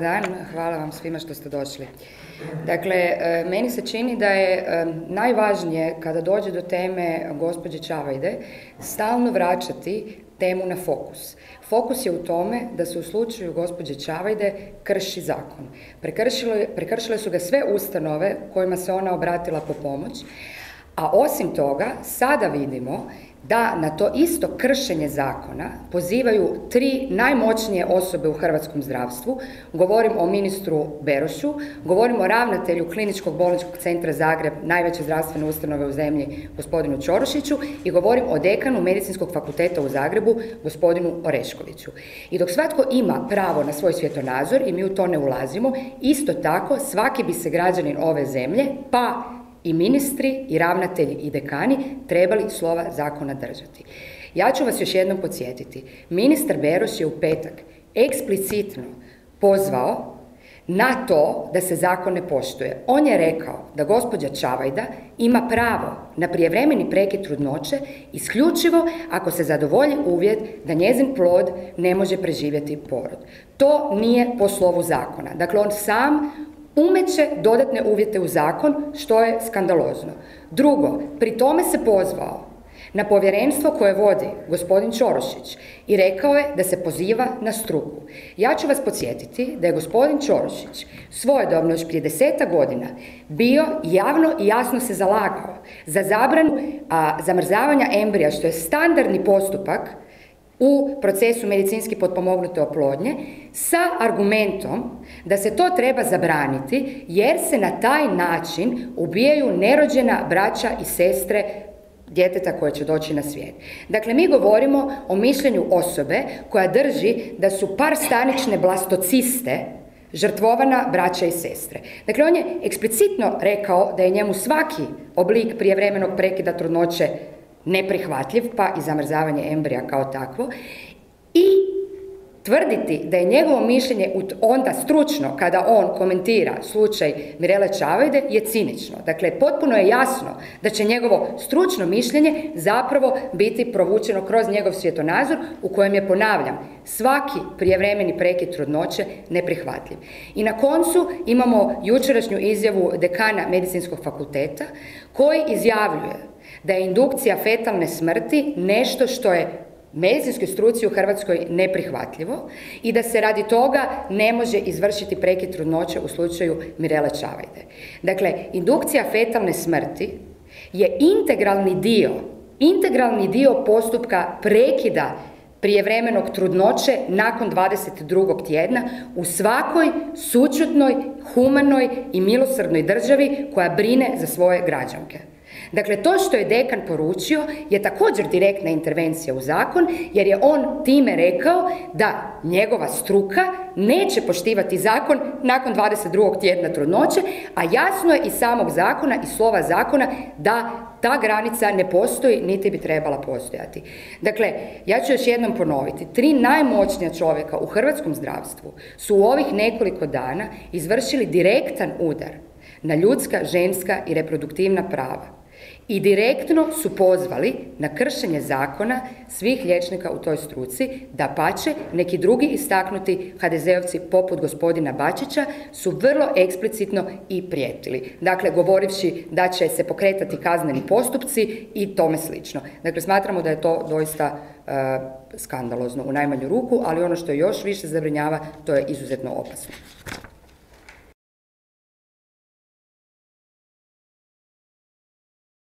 dan, hvala vam svima što ste došli. Dakle, e, meni se čini da je e, najvažnije kada dođe do teme gospođe Čavajde stalno vraćati temu na fokus. Fokus je u tome da se u slučaju gospođe Čavajde krši zakon. Prekršile, prekršile su ga sve ustanove kojima se ona obratila po pomoć, a osim toga sada vidimo da na to isto kršenje zakona pozivaju tri najmoćnije osobe u hrvatskom zdravstvu. Govorim o ministru Berošu, govorim o ravnatelju Kliničkog bolničkog centra Zagreb, najveće zdravstvene ustanove u zemlji, gospodinu Čorošiću i govorim o dekanu Medicinskog fakulteta u Zagrebu, gospodinu Oreškoviću. I dok svatko ima pravo na svoj svjetonazor i mi u to ne ulazimo, isto tako svaki bi se građanin ove zemlje, pa i ministri i ravnatelji i dekani trebali slova zakona držati. Ja ću vas još jednom podsjetiti. Ministar Beroš je u petak eksplicitno pozvao na to da se zakon ne poštuje. On je rekao da gospođa Čavajda ima pravo na prijevremeni prekid trudnoće isključivo ako se zadovolji uvjet da njezin plod ne može preživjeti porod. To nije po slovu zakona. Dakle, on sam umeće dodatne uvjete u zakon, što je skandalozno. Drugo, pri tome se pozvao na povjerenstvo koje vodi gospodin Čorošić i rekao je da se poziva na struku. Ja ću vas podsjetiti da je gospodin Čorošić svojedobno još prije deseta godina bio javno i jasno se zalagao za zabranu a, zamrzavanja embrija, što je standardni postupak u procesu medicinski potpomognute oplodnje sa argumentom da se to treba zabraniti jer se na taj način ubijaju nerođena braća i sestre djeteta koje će doći na svijet. Dakle, mi govorimo o mišljenju osobe koja drži da su par stanične blastociste žrtvovana braća i sestre. Dakle, on je eksplicitno rekao da je njemu svaki oblik prijevremenog prekida trudnoće neprihvatljiv, pa i zamrzavanje embrija kao takvo. I tvrditi da je njegovo mišljenje onda stručno kada on komentira slučaj Mirele Čavajde je cinično. Dakle, potpuno je jasno da će njegovo stručno mišljenje zapravo biti provučeno kroz njegov svjetonazor u kojem je, ponavljam, svaki prijevremeni prekid trudnoće neprihvatljiv. I na koncu imamo jučerašnju izjavu dekana medicinskog fakulteta koji izjavljuje da je indukcija fetalne smrti nešto što je medicinskoj struci u Hrvatskoj neprihvatljivo i da se radi toga ne može izvršiti prekid trudnoće u slučaju Mirele Čavajde. Dakle, indukcija fetalne smrti je integralni dio, integralni dio postupka prekida prijevremenog trudnoće nakon 22. tjedna u svakoj sučutnoj, humanoj i milosrdnoj državi koja brine za svoje građanke. Dakle, to što je dekan poručio je također direktna intervencija u zakon, jer je on time rekao da njegova struka neće poštivati zakon nakon 22. tjedna trudnoće, a jasno je iz samog zakona i slova zakona da ta granica ne postoji, niti bi trebala postojati. Dakle, ja ću još jednom ponoviti, tri najmoćnija čovjeka u hrvatskom zdravstvu su u ovih nekoliko dana izvršili direktan udar na ljudska, ženska i reproduktivna prava i direktno su pozvali na kršenje zakona svih liječnika u toj struci, da pače neki drugi istaknuti HDZ-ovci poput gospodina Bačića su vrlo eksplicitno i prijetili. Dakle, govorivši da će se pokretati kazneni postupci i tome slično. Dakle, smatramo da je to doista e, skandalozno u najmanju ruku, ali ono što je još više zabrinjava, to je izuzetno opasno.